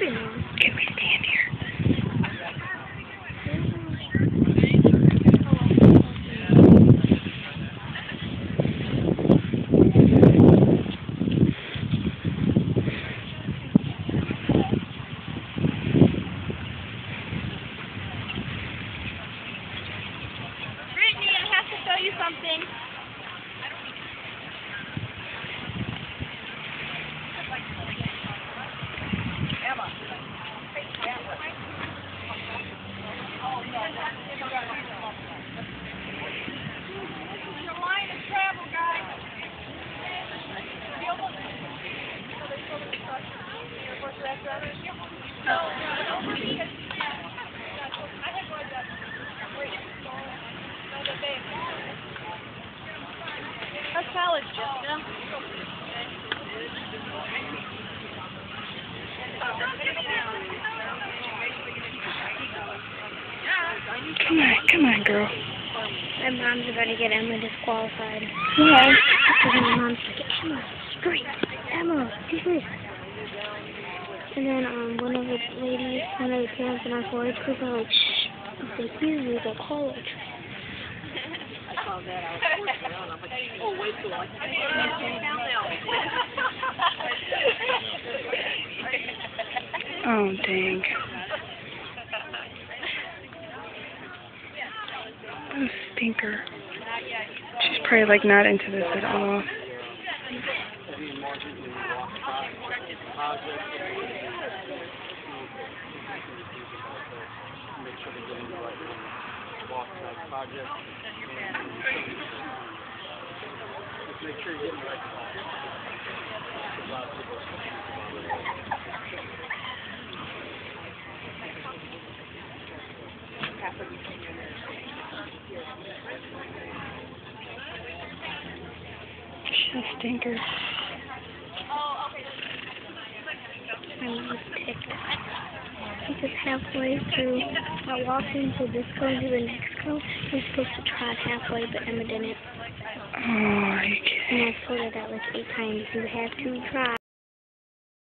Can we stand here? Brittany, I have to show you something. That's college, Jessica. Come on, come on, girl. My mom's about to get Emma disqualified. Why? Because my mom's like, Emma, straight. Emma, do this. And then um, one of the ladies, one of the parents in our 4-H group are like, shh. If they hear you, they'll call it. Oh, dang. What a stinker. She's probably like not into this at all. She's a stinker. My mom's ticked. Because halfway through, I walked into this go to the next go. We're supposed to trot halfway, but Emma didn't. Oh. Her that like eight times. You have to try.